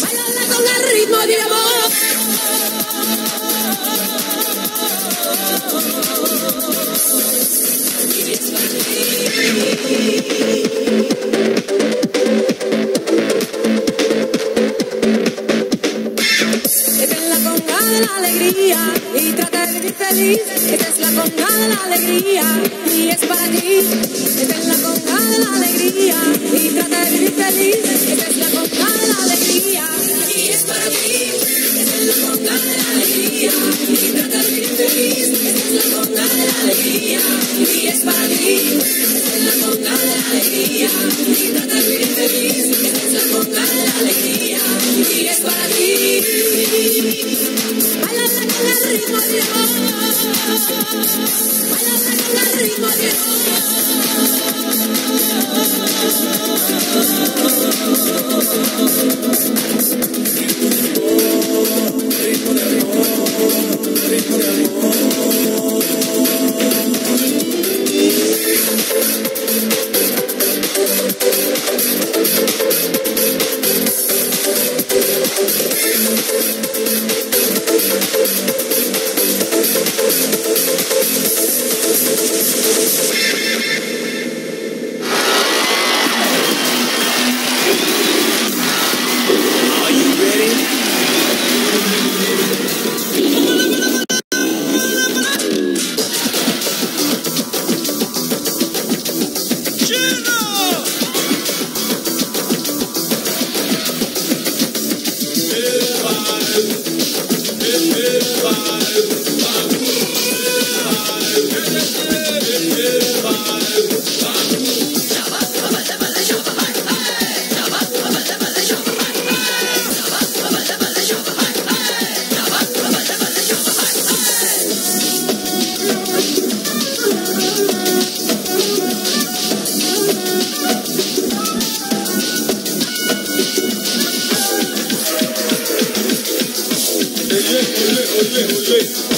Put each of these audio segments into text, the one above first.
Bailala con el ritmo de amor. alegría y trata de vivir feliz. Esta es la conga de la alegría y es para ti. Esta es la conga de la alegría y trata alegría, quítate bien feliz, mientras contar la alegría, y es para ti. Baila con el ritmo de Dios, baila con el ritmo de Dios. 对对对对。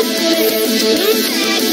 I'm sorry.